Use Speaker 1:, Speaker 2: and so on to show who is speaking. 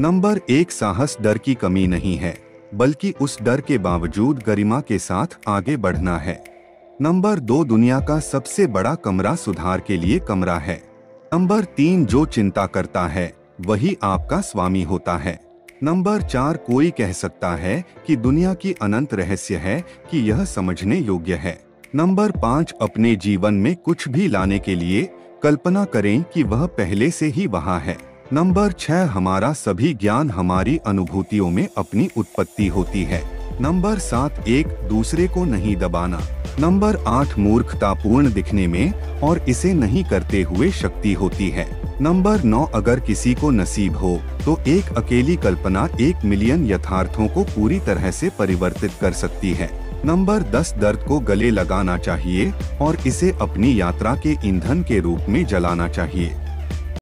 Speaker 1: Number एक साहस डर की कमी नहीं है, बल्कि उस डर के बावजूद गरिमा के साथ आगे बढ़ना है। नंबर दो दुनिया का सबसे बड़ा कमरा सुधार के लिए कमरा है। नंबर तीन जो चिंता करता है, वही आपका स्वामी होता है। नंबर चार कोई कह सकता है कि दुनिया की अनंत रहस्य है कि यह समझने योग्य है। नंबर पाँच अपने जीवन में कुछ भी लाने के लिए कल्पना करें कि वह पहले से ही वहाँ है। नंबर छह, हमारा सभी ज्ञान हमारी अनुभूतियों में अपनी उत्पत्ति होती है। नंबर सात, एक दूसरे को नहीं दबाना। नंबर आठ, मूर्खतापूर्ण दिखने में और इसे नहीं करते हुए शक्ति होती है। नंबर नौ, अगर किसी को नसीब हो तो एक अकेली कल्पना एक मिलियन यथार्थों को पूरी तरह से परिवर्तित कर सकती है। नंबर दस, दर्द को गले लगाना चाहिए और इसे अपनी यात्रा के ईंधन के रूप में जलाना चाहिए।